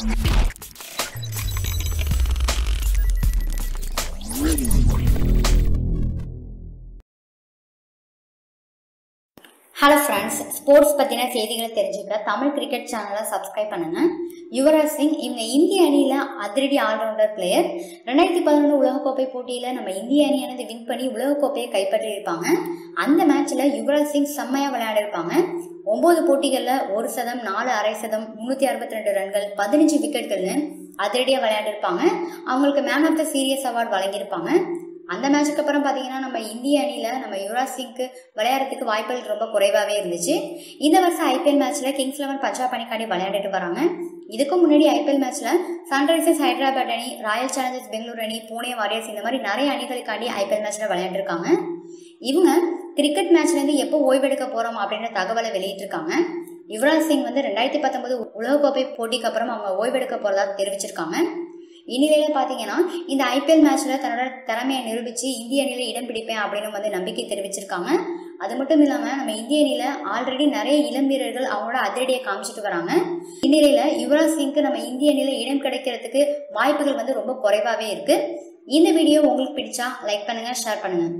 Thank you. Hello friends sports பற்றின செய்திகளை தெரிஞ்சுக்க தமிழ் கிரிக்கெட் சேனலை சப்ஸ்கிரைப் பண்ணுங்க. யுவராஜ் சிங் இவங்க இந்திய அணியில் அதிரடி ஆல்ரவுண்டர் பிளேயர் ரெண்டாயிரத்தி பதினொன்று உலகக்கோப்பை போட்டியில் நம்ம இந்திய அணியானது வின் பண்ணி உலகக்கோப்பையை கைப்பற்றியிருப்பாங்க. அந்த மேட்ச்சில் யுவராஜ் சிங் செம்மையாக விளையாடிருப்பாங்க ஒம்பது போட்டிகளில் ஒரு சதம் நாலு அரை சதம் முந்நூற்றி அறுபத்தி ரெண்டு ரன்கள் பதினஞ்சு விக்கெட்கள்னு அதிரடியாக விளையாடிருப்பாங்க அவங்களுக்கு man of the series award வழங்கியிருப்பாங்க. அந்த மேட்சுக்கு அப்புறம் பார்த்தீங்கன்னா நம்ம இந்திய அணியில் நம்ம யுவராஜ் சிங்க்கு விளையாடுறதுக்கு வாய்ப்புகள் ரொம்ப குறைவாகவே இருந்துச்சு. இந்த வருஷம் ஐபிஎல் மேட்ச்சில் கிங்ஸ் லெவன் பஞ்சாப் அணிக்காண்டி விளையாடிட்டு வராங்க. இதுக்கு முன்னாடி ஐபிஎல் மேட்ச்சில் சன்ரைசர்ஸ் ஹைதராபாத் அணி ராயல் சேலஞ்சர்ஸ் பெங்களூர் அணி பூனே வாரியர்ஸ் இந்த மாதிரி நிறைய அணிகளுக்காண்டி ஐபிஎல் மேட்ச்சில் விளையாண்டுருக்காங்க இவங்க கிரிக்கெட் மேட்ச்லேருந்து எப்போ ஓய்வெடுக்க போகிறோம் அப்படின்ற தகவலை வெளியிட்டிருக்காங்க. யுவராஜ் சிங் வந்து ரெண்டாயிரத்தி பத்தொன்பது உலகக்கோப்பை போட்டிக்கு அப்புறம் அவங்க ஓய்வெடுக்க போகிறதா தெரிவிச்சிருக்காங்க. இனிவேல பார்த்தீங்கன்னா இந்த ஐபிஎல் மேட்ச்சில் தன்னோட திறமையை நிரூபித்து இந்திய அணியில் இடம் பிடிப்பேன் அப்படின்னு வந்து நம்பிக்கை தெரிவிச்சிருக்காங்க. அது மட்டும் இல்லாமல் நம்ம இந்திய அணியில் ஆல்ரெடி நிறைய இளம் வீரர்கள் அவங்களோட அதிரடியை காமிச்சிட்டு வராங்க. இந்நிலையில் யுவராஜ் சிங்க்கு நம்ம இந்திய அணியில் இடம் கிடைக்கிறதுக்கு வாய்ப்புகள் வந்து ரொம்ப குறைவாகவே இருக்குது இந்த வீடியோ உங்களுக்கு பிடிச்சா லைக் பண்ணுங்கள் ஷேர் பண்ணுங்கள்